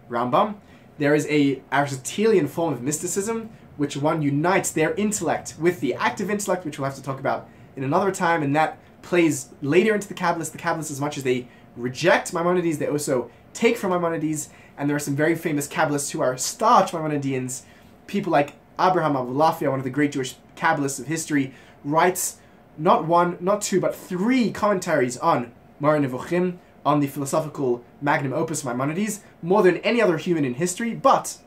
Rambam. There is a Aristotelian form of mysticism which one unites their intellect with the active intellect, which we'll have to talk about in another time, and that plays later into the Kabbalists. The Kabbalists, as much as they reject Maimonides, they also take from Maimonides, and there are some very famous Kabbalists who are staunch Maimonideans. People like Abraham Abulafia, one of the great Jewish Kabbalists of history, writes not one, not two, but three commentaries on Nevuchim, on the philosophical magnum opus of Maimonides, more than any other human in history. But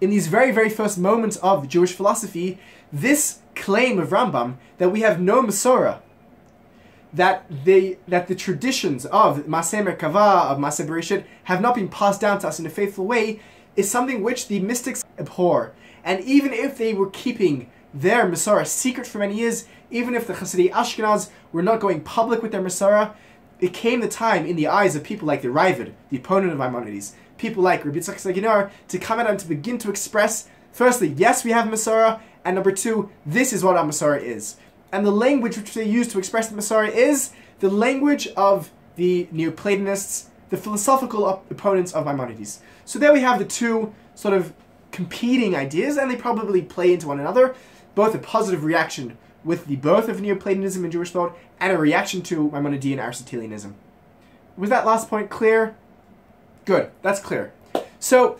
in these very, very first moments of Jewish philosophy, this claim of Rambam that we have no Masorah, that they that the traditions of Maaseh Merkava, of Maaseh Bereshit, have not been passed down to us in a faithful way, is something which the mystics abhor. And even if they were keeping their Masorah secret for many years, even if the Chassidei Ashkenaz were not going public with their Masorah, it came the time in the eyes of people like the Raavad, the opponent of Maimonides, people like Rabbi Yitzchak Sagi Nahor, to come out and to begin to express, firstly, yes, we have Masorah, and number two, this is what our Masorah is. And the language which they use to express the Masorah is the language of the Neoplatonists, the philosophical op- opponents of Maimonides. So there we have the two sort of competing ideas, and they probably play into one another, both a positive reaction with the birth of Neoplatonism in Jewish thought and a reaction to Maimonidean Aristotelianism. Was that last point clear? Good, that's clear. So,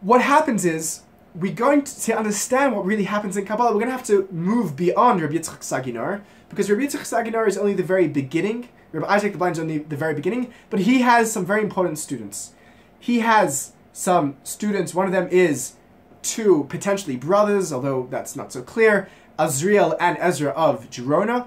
what happens is, we're going to, to understand what really happens in Kabbalah, we're going to have to move beyond Rabbi Yitzchak Sagi Nahor, because Rabbi Yitzchak Sagi Nahor is only the very beginning, Rabbi Isaac the Blind is only the very beginning, but he has some very important students. He has some students, one of them is two potentially brothers, although that's not so clear, Azriel and Ezra of Gerona,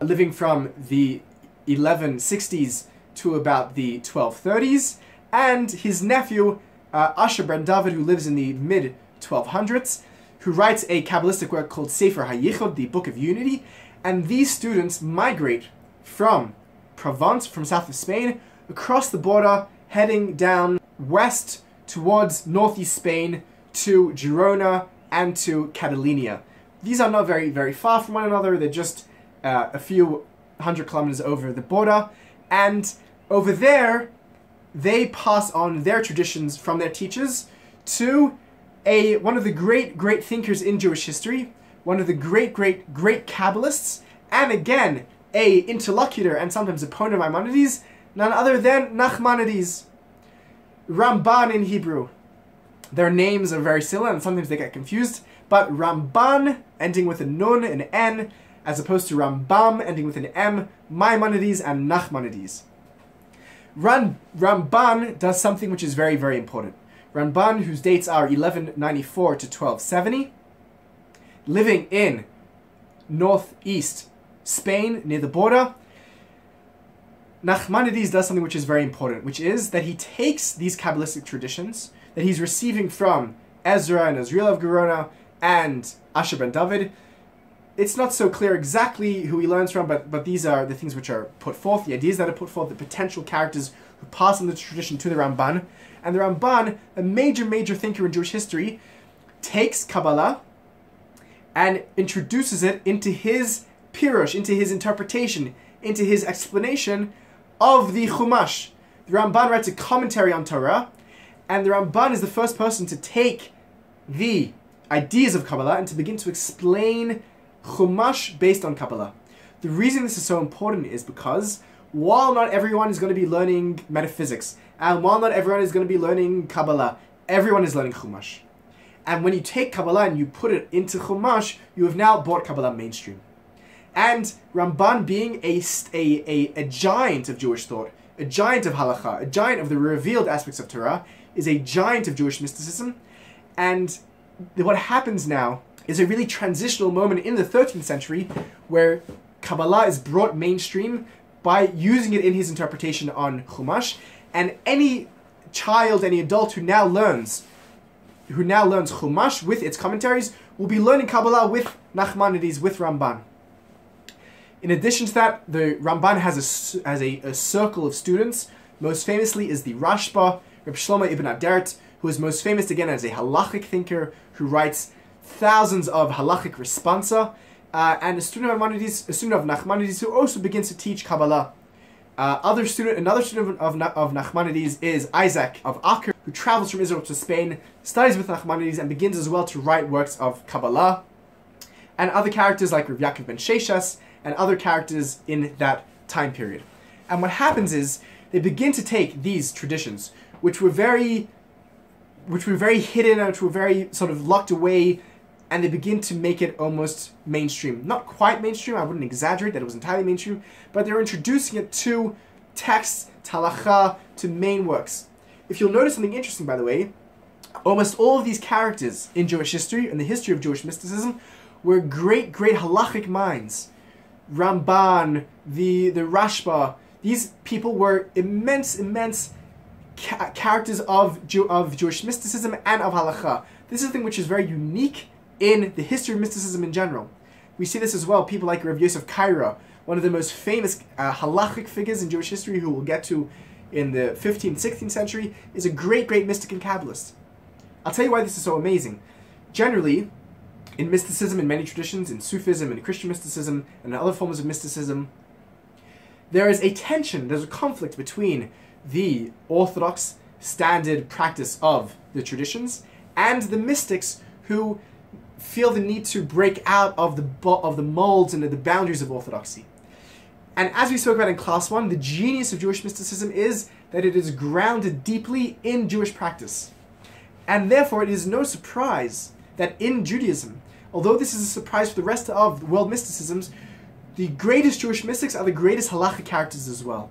living from the 1160s to about the 1230s, and his nephew, uh, Asher ben David, who lives in the mid 1200s, who writes a Kabbalistic work called Sefer HaYichud, the Book of Unity, and these students migrate from Provence, from south of Spain, across the border, heading down west towards northeast Spain to Girona and to Catalonia. These are not very, very far from one another. They're just uh, a few hundred kilometers over the border. And over there, they pass on their traditions from their teachers to a one of the great, great thinkers in Jewish history, one of the great, great, great Kabbalists, and again, a interlocutor and sometimes opponent of Maimonides, none other than Nachmanides. Ramban in Hebrew. Their names are very similar and sometimes they get confused, but Ramban, ending with a nun, an N, as opposed to Rambam, ending with an M, Maimonides and Nachmanides. Ram, Ramban does something which is very, very important. Ramban, whose dates are 1194 to 1270, living in northeast Spain, near the border, Nachmanides does something which is very important, which is that he takes these Kabbalistic traditions that he's receiving from Ezra and Azriel of Gerona and Asher ben David. It's not so clear exactly who he learns from, but, but these are the things which are put forth, the ideas that are put forth, the potential characters who pass on the tradition to the Ramban. And the Ramban, a major, major thinker in Jewish history, takes Kabbalah and introduces it into his pirush, into his interpretation, into his explanation of the Chumash. The Ramban writes a commentary on Torah, and the Ramban is the first person to take the ideas of Kabbalah and to begin to explain Chumash based on Kabbalah. The reason this is so important is because while not everyone is going to be learning metaphysics, and while not everyone is going to be learning Kabbalah, everyone is learning Chumash. And when you take Kabbalah and you put it into Chumash, you have now brought Kabbalah mainstream. And Ramban being a, a, a, a giant of Jewish thought, a giant of halacha, a giant of the revealed aspects of Torah, is a giant of Jewish mysticism. And what happens now is a really transitional moment in the 13th century where Kabbalah is brought mainstream by using it in his interpretation on Chumash. And any child, any adult who now learns, who now learns Chumash with its commentaries, will be learning Kabbalah with Nachmanides, with Ramban. In addition to that, the Ramban has a, has a, a circle of students. Most famously is the Rashba, Reb Shlomo ibn Aderet, who is most famous again as a halachic thinker who writes thousands of halachic responsa, uh, and a student of Maimonides, a student of Nachmanides, who also begins to teach Kabbalah. Uh, other student, another student of, of, of Nachmanides is Isaac of Acre, who travels from Israel to Spain, studies with Nachmanides, and begins as well to write works of Kabbalah. And other characters like Rav Yaakov ben Sheshas and other characters in that time period. And what happens is they begin to take these traditions, which were very, which were very hidden and which were very sort of locked away, and they begin to make it almost mainstream. Not quite mainstream. I wouldn't exaggerate that it was entirely mainstream, but they're introducing it to texts, talacha, to main works. If you'll notice something interesting, by the way, almost all of these characters in Jewish history and the history of Jewish mysticism were great, great halachic minds. Ramban, the the Rashba, these people were immense, immense ca- characters of Jew, of Jewish mysticism and of halacha. This is a thing which is very unique in the history of mysticism in general. We see this as well. People like Rav Yosef Karo, one of the most famous uh, halachic figures in Jewish history, who we'll get to in the 15th, 16th century, is a great, great mystic and Kabbalist. I'll tell you why this is so amazing. Generally, in mysticism, in many traditions, in Sufism, and in Christian mysticism, and in other forms of mysticism, there is a tension, there's a conflict between the orthodox standard practice of the traditions and the mystics who feel the need to break out of the of the molds and the boundaries of orthodoxy. And as we spoke about in class one, the genius of Jewish mysticism is that it is grounded deeply in Jewish practice. And therefore, it is no surprise that in Judaism, although this is a surprise for the rest of the world mysticisms, the greatest Jewish mystics are the greatest halacha characters as well.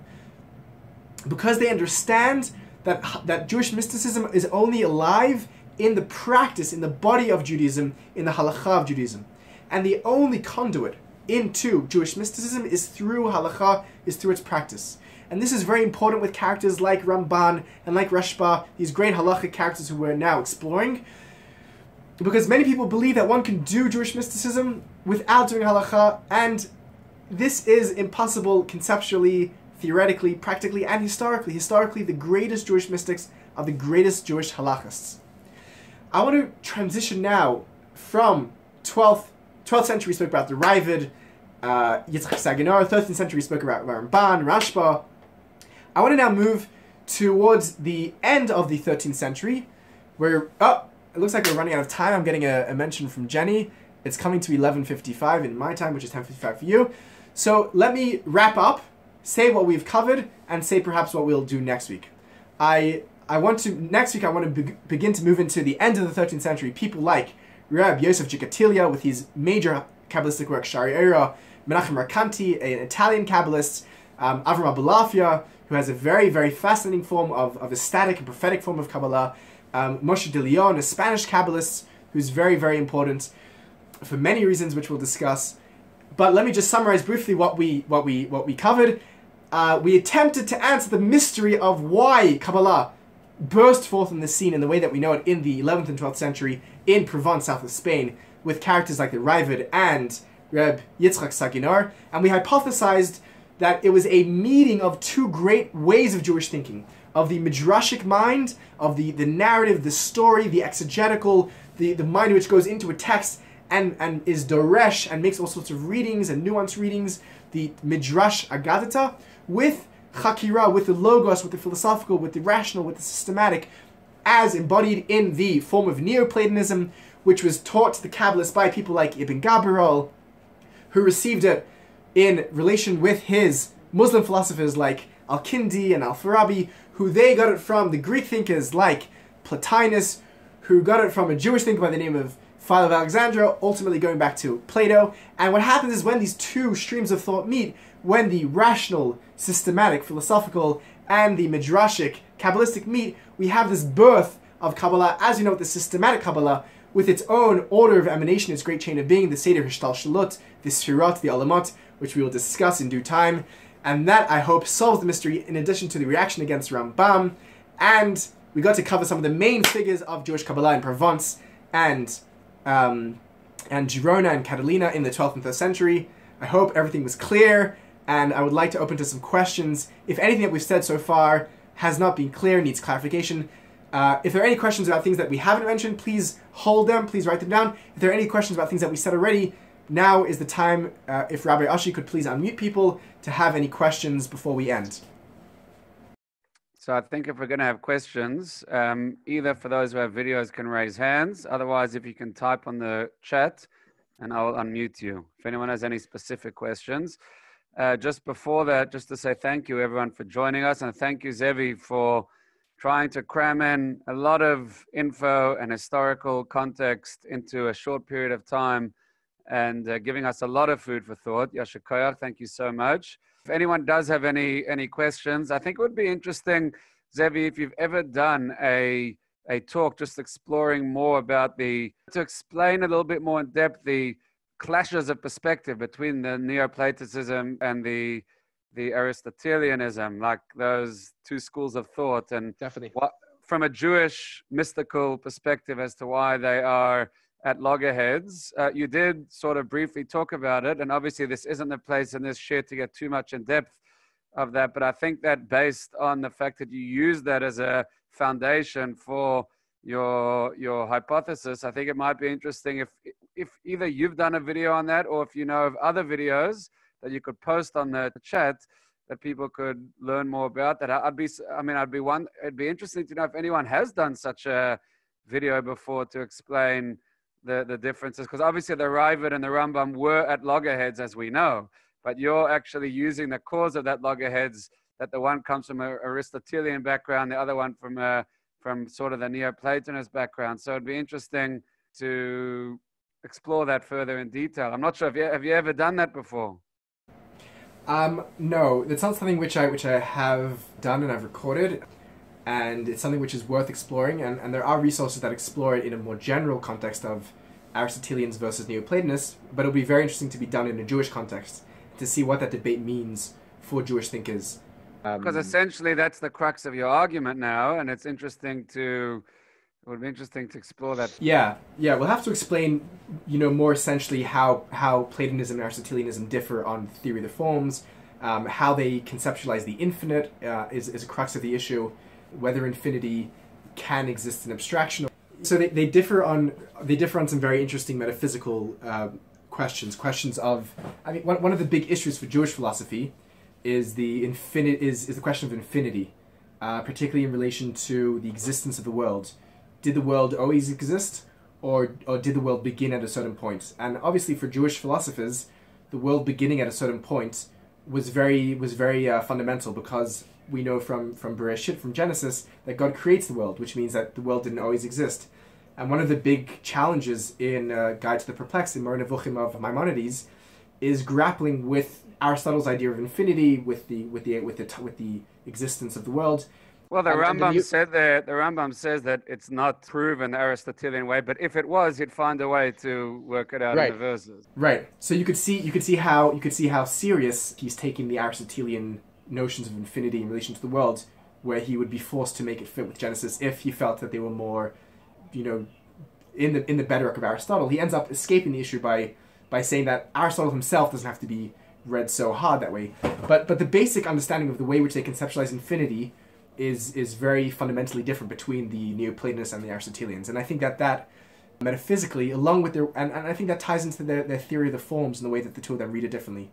Because they understand that, that Jewish mysticism is only alive in the practice, in the body of Judaism, in the halacha of Judaism. And the only conduit into Jewish mysticism is through halacha, is through its practice. And this is very important with characters like Ramban and like Rashba, these great halachic characters who we're now exploring. Because many people believe that one can do Jewish mysticism without doing halacha, and this is impossible conceptually, theoretically, practically, and historically. Historically, the greatest Jewish mystics are the greatest Jewish halachists. I want to transition now from 12th, 12th century, we spoke about the Raavad, uh, Yitzchak Sagi Nahor, 13th century, we spoke about Ramban, Rashba. I want to now move towards the end of the 13th century, where, oh, it looks like we're running out of time. I'm getting a, a mention from Jenny. It's coming to 11.55 in my time, which is 10.55 for you. So let me wrap up, say what we've covered, and say perhaps what we'll do next week. I I want to next week. I want to be- begin to move into the end of the 13th century. People like Reb Yosef Gikatilla with his major Kabbalistic work Sha'arei, Menachem Recanati, an Italian Kabbalist, um, Avram Abulafia, who has a very very fascinating form of, of ecstatic and prophetic form of Kabbalah, um, Moshe de Leon, a Spanish Kabbalist who's very very important for many reasons, which we'll discuss. But let me just summarize briefly what we what we what we covered. Uh, we attempted to answer the mystery of why Kabbalah burst forth in the scene in the way that we know it in the 11th and 12th century in Provence, south of Spain, with characters like the Raavad and Reb Yitzchak Sagi Nahor, and we hypothesized that it was a meeting of two great ways of Jewish thinking, of the midrashic mind, of the, the narrative, the story, the exegetical, the, the mind which goes into a text and, and is doresh and makes all sorts of readings and nuanced readings, the midrash agadata, with chakira, with the logos, with the philosophical, with the rational, with the systematic, as embodied in the form of Neoplatonism, which was taught to the Kabbalists by people like Ibn Gabirol, who received it in relation with his Muslim philosophers like Al-Kindi and Al-Farabi, who they got it from the Greek thinkers like Plotinus, who got it from a Jewish thinker by the name of Philo of Alexandria, ultimately going back to Plato. And what happens is when these two streams of thought meet, when the rational, systematic, philosophical, and the midrashic, Kabbalistic meet, we have this birth of Kabbalah, as you know, the systematic Kabbalah, with its own order of emanation, its great chain of being, the Seder Hishtalshalut, the Sfirot, the Alamot, which we will discuss in due time. And that, I hope, solves the mystery in addition to the reaction against Rambam. And we got to cover some of the main figures of Jewish Kabbalah in Provence and um, and Girona and Catalonia in the 12th and 13th century. I hope everything was clear, and I would like to open to some questions. If anything that we've said so far has not been clear, needs clarification, uh, if there are any questions about things that we haven't mentioned, please hold them, please write them down. If there are any questions about things that we said already, now is the time, uh, if Rabbi Ashi could please unmute people to have any questions before we end. So I think if we're going to have questions, um, either for those who have videos can raise hands. Otherwise, if you can type on the chat and I'll unmute you. If anyone has any specific questions. Uh, just before that, just to say thank you everyone for joining us and thank you Zevi for trying to cram in a lot of info and historical context into a short period of time and uh, giving us a lot of food for thought. Yashakoyach, thank you so much. If anyone does have any any questions, I think it would be interesting, Zevi, if you've ever done a a talk just exploring more about the to explain a little bit more in depth the clashes of perspective between the Neoplatonism and the the Aristotelianism, like those two schools of thought, and Definitely. what from a Jewish mystical perspective as to why they are at loggerheads. Uh, you did sort of briefly talk about it, and obviously this isn't the place in this share to get too much in depth of that. But I think that based on the fact that you use that as a foundation for your your hypothesis, I think it might be interesting if if either you've done a video on that or if you know of other videos that you could post on the chat that people could learn more about that. I'd be, I mean, I'd be one, it'd be interesting to know if anyone has done such a video before to explain the, the differences. Because obviously the Raavad and the Rambam were at loggerheads, as we know, but you're actually using the cause of that loggerheads, that the one comes from an Aristotelian background, the other one from a, from sort of the Neoplatonist background. So it'd be interesting to explore that further in detail. I'm not sure if you have you ever done that before. Um, no, it's not something which I which I have done and I've recorded, and it's something which is worth exploring. And, and there are resources that explore it in a more general context of Aristotelians versus Neoplatonists. But it'll be very interesting to be done in a Jewish context to see what that debate means for Jewish thinkers. Because um, essentially, that's the crux of your argument now, and it's interesting to it would be interesting to explore that. Yeah, yeah, we'll have to explain, you know, more essentially how how Platonism and Aristotelianism differ on theory of the forms, um, how they conceptualize the infinite uh, is is a crux of the issue, whether infinity can exist in abstraction. So they, they differ on they differ on some very interesting metaphysical uh, questions. Questions of, I mean, one, one of the big issues for Jewish philosophy is the infinite is is the question of infinity, uh, particularly in relation to the existence of the world did the world always exist or or did the world begin at a certain point? And obviously, for Jewish philosophers, the world beginning at a certain point was very was very uh, fundamental because we know from from Bereshit from Genesis that God creates the world, which means that the world didn't always exist. And one of the big challenges in uh, Guide to the Perplexed in Moreh Nevuchim of Maimonides is grappling with Aristotle's idea of infinity, with the with the with the with the existence of the world, well, the Rambam said that the Rambam says that it's not proven the Aristotelian way, but if it was, he'd find a way to work it out right. in the verses. Right. So you could see you could see how you could see how serious he's taking the Aristotelian notions of infinity in relation to the world, where he would be forced to make it fit with Genesis if he felt that they were more, you know, in the in the bedrock of Aristotle. He ends up escaping the issue by by saying that Aristotle himself doesn't have to be read so hard that way. But but the basic understanding of the way which they conceptualize infinity is is very fundamentally different between the Neoplatonists and the Aristotelians, and I think that that metaphysically, along with their, and, and I think that ties into their, their theory of the forms and the way that the two of them read it differently.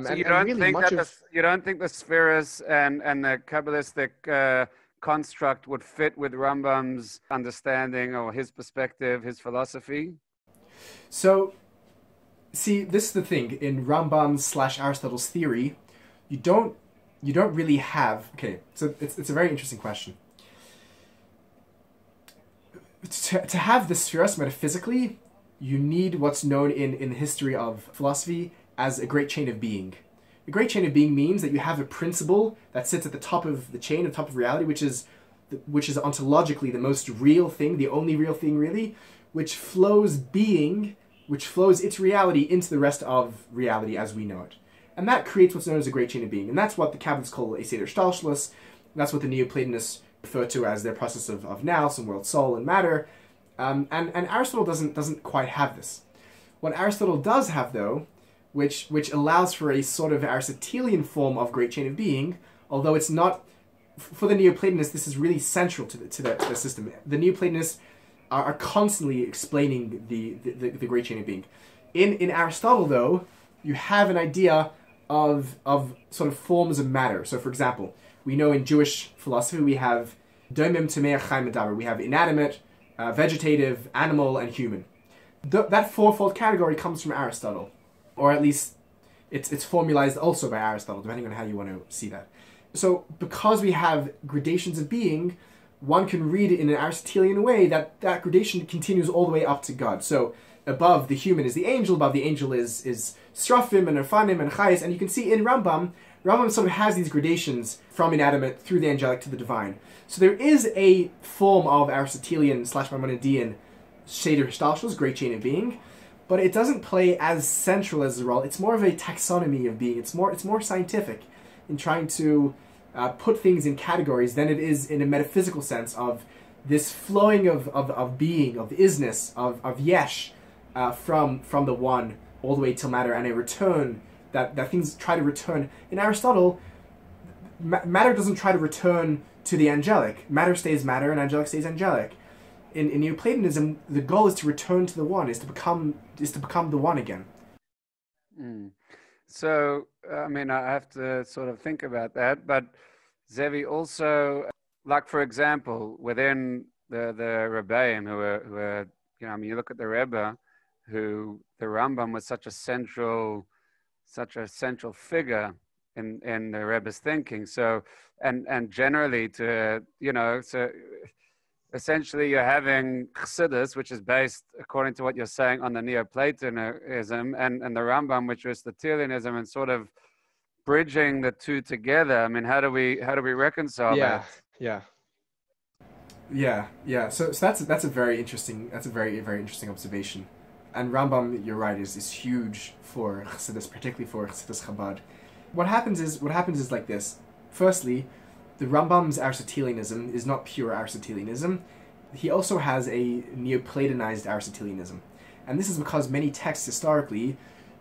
So you don't really think that of... the, you don't think the spheres and and the kabbalistic uh, construct would fit with Rambam's understanding or his perspective, his philosophy? So, see, this is the thing in Rambam slash Aristotle's theory, you don't you don't really have. Okay, so it's, it's a very interesting question. To, to have the spheros metaphysically, you need what's known in, in the history of philosophy as a great chain of being. A great chain of being means that you have a principle that sits at the top of the chain, at the top of reality, which is which is ontologically the most real thing, the only real thing really, which flows being, which flows its reality into the rest of reality as we know it. And that creates what's known as a great chain of being. And that's what the Kabbalists call a Seder Shtalshlus. That's what the Neoplatonists refer to as their process of, of nous and world soul and matter. Um, and, and Aristotle doesn't, doesn't quite have this. What Aristotle does have, though, which, which allows for a sort of Aristotelian form of great chain of being, although it's not, for the Neoplatonists, this is really central to the, to the, to the system. The Neoplatonists are, are constantly explaining the, the, the, great chain of being. In, in Aristotle, though, you have an idea of of sort of forms of matter. So, for example, we know in Jewish philosophy we have domim tamei chaim We have inanimate, uh, vegetative, animal, and human. Th- that fourfold category comes from Aristotle, or at least it's it's formalized also by Aristotle, depending on how you want to see that. So, because we have gradations of being, one can read it in an Aristotelian way that that gradation continues all the way up to God. So, above the human is the angel, above the angel is is Srafim and Erfanim and Chayes, and you can see in Rambam, Rambam sort of has these gradations from inanimate through the angelic to the divine. So there is a form of Aristotelian slash Maimonidean Seder Hishtalshel's great chain of being, but it doesn't play as central as the role. It's more of a taxonomy of being. It's more it's more scientific in trying to uh, put things in categories than it is in a metaphysical sense of this flowing of, of, of being, of isness, of, of yesh, uh, from, from the one all the way till matter, and a return that, that things try to return. In Aristotle, ma- matter doesn't try to return to the angelic. Matter stays matter, and angelic stays angelic. In, in Neoplatonism, the goal is to return to the one, is to become is to become the one again. Mm. So, I mean, I have to sort of think about that. But Zevi also, like for example, within the the Rebbeim, who are, who you know, I mean, you look at the Rebbe, who the Rambam was such a central, such a central figure in in the Rebbe's thinking. So, and and generally to you know, so essentially you're having Chassidus, which is based, according to what you're saying, on the Neoplatonism, and, and the Rambam, which was the Aristotelianism, and sort of bridging the two together. I mean, how do we how do we reconcile yeah, that? yeah. Yeah, yeah. So, so that's that's a very interesting that's a very very interesting observation. And Rambam, you're right, is is huge for Chassidus, particularly for Chassidus Chabad. What happens is what happens is like this. Firstly, the Rambam's Aristotelianism is not pure Aristotelianism. He also has a Neoplatonized Aristotelianism. And this is because many texts historically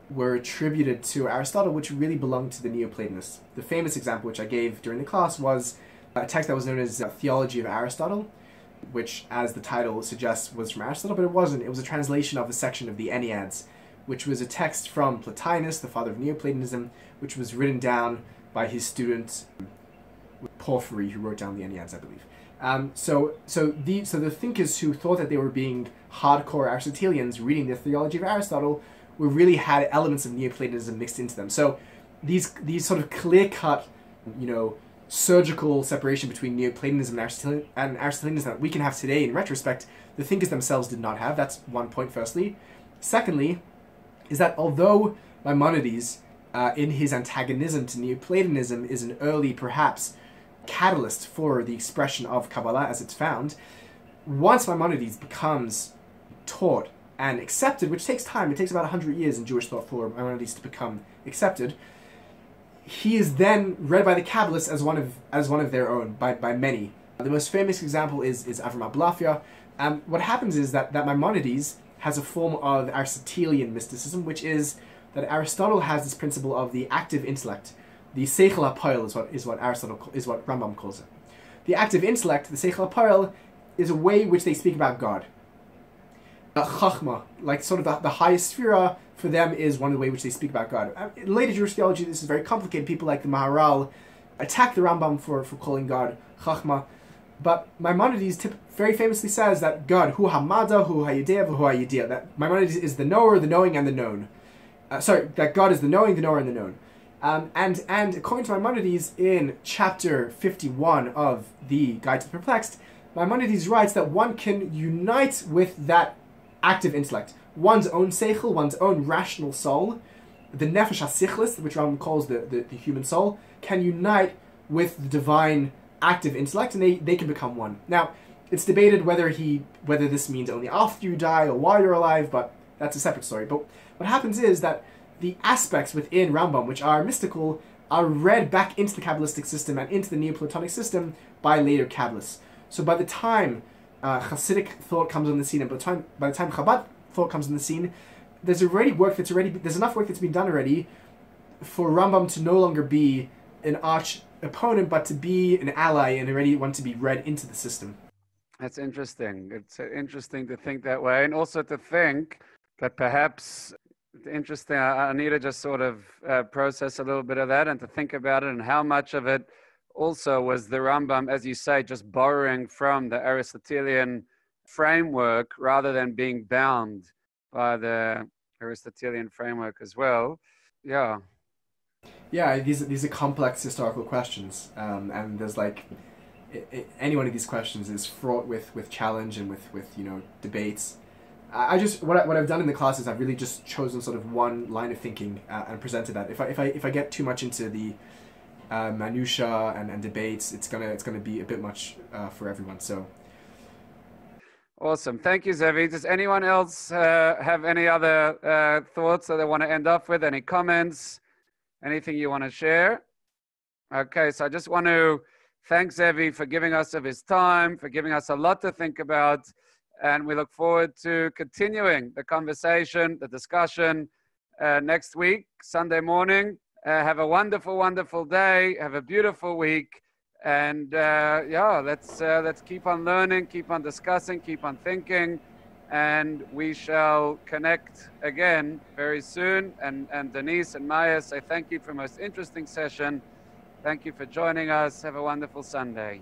were attributed to Aristotle, which really belonged to the Neoplatonists. The famous example, which I gave during the class, was a text that was known as uh, Theology of Aristotle, which, as the title suggests, was from Aristotle, but it wasn't. It was a translation of a section of the Enneads, which was a text from Plotinus, the father of Neoplatonism, which was written down by his student Porphyry, who wrote down the Enneads, I believe. Um, so, so the so the thinkers who thought that they were being hardcore Aristotelians reading the theology of Aristotle were really had elements of Neoplatonism mixed into them. So, these these sort of clear cut, you know, surgical separation between Neoplatonism and, and Aristotelianism that we can have today in retrospect, the thinkers themselves did not have. That's one point. Firstly, secondly, is that although Maimonides, uh, in his antagonism to Neoplatonism, is an early, perhaps catalyst for the expression of Kabbalah as it's found, once Maimonides becomes taught and accepted, which takes time, it takes about 100 years in Jewish thought for Maimonides to become accepted, he is then read by the Kabbalists as one of, as one of their own, by, by many. The most famous example is, is Avram Abulafia. Um, what happens is that, that Maimonides has a form of Aristotelian mysticism, which is that Aristotle has this principle of the active intellect, the seichel hapoel is what is what Aristotle is what Rambam calls it. The active intellect, the seichel hapoel, is a way which they speak about God. Uh, chachma, like sort of the, the highest sphera for them, is one of the way which they speak about God. Uh, in later Jewish theology, this is very complicated. People like the Maharal attack the Rambam for, for calling God chachma, but Maimonides tip, very famously says that God, hu hamada, hu hayidea, hu hayidea, that Maimonides is the knower, the knowing, and the known. Uh, sorry, that God is the knowing, the knower, and the known. Um, and and according to Maimonides, in chapter 51 of the Guide to the Perplexed, Maimonides writes that one can unite with that active intellect, one's own seichel, one's own rational soul, the nefesh hasichlis, which Rambam calls the, the, the, human soul, can unite with the divine active intellect, and they, they can become one. Now, it's debated whether he whether this means only after you die or while you're alive, but that's a separate story. But what happens is that the aspects within Rambam, which are mystical, are read back into the Kabbalistic system and into the Neoplatonic system by later Kabbalists. So by the time uh, Hasidic thought comes on the scene, and by the time by the time Chabad thought comes in the scene, there's already work that's already there's enough work that's been done already for Rambam to no longer be an arch opponent, but to be an ally and already want to be read into the system. That's interesting. It's interesting to think that way, and also to think that perhaps interesting. I, need to just sort of uh, process a little bit of that and to think about it and how much of it also was the Rambam, as you say, just borrowing from the Aristotelian framework rather than being bound by the Aristotelian framework as well. Yeah. Yeah, these these are complex historical questions, um, and there's like it, it, any one of these questions is fraught with with challenge and with with you know debates. I just what, I, what I've done in the class is I've really just chosen sort of one line of thinking uh, and presented that. If I if I if I get too much into the uh, minutia and, and debates, it's gonna it's gonna be a bit much uh, for everyone. So. Awesome. Thank you, Zevi. Does anyone else uh, have any other uh, thoughts that they want to end up with? Any comments? Anything you want to share? Okay, so I just want to thank Zevi for giving us of his time, for giving us a lot to think about. And we look forward to continuing the conversation, the discussion uh, next week, Sunday morning. Uh, have a wonderful, wonderful day. Have a beautiful week. And uh, yeah, let's, uh, let's keep on learning, keep on discussing, keep on thinking. And we shall connect again very soon. And, and Denise and Maya say thank you for most interesting session. Thank you for joining us. Have a wonderful Sunday.